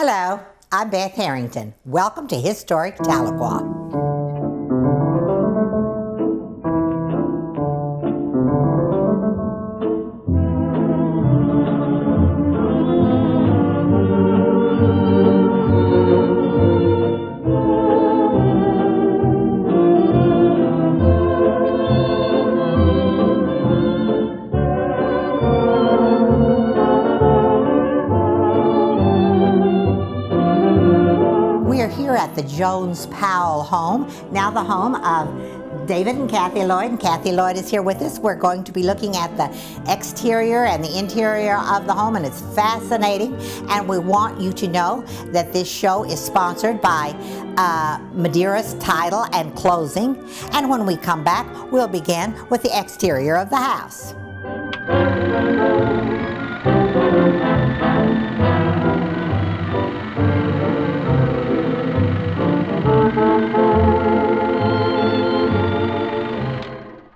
Hello, I'm Beth Harrington. Welcome to Historic Tahlequah. We are here at the Jones Powell home, now the home of David and Kathy Lloyd, and Kathy Lloyd is here with us. We're going to be looking at the exterior and the interior of the home, and it's fascinating. And we want you to know that this show is sponsored by uh, Madeira's Title and Closing. And when we come back, we'll begin with the exterior of the house.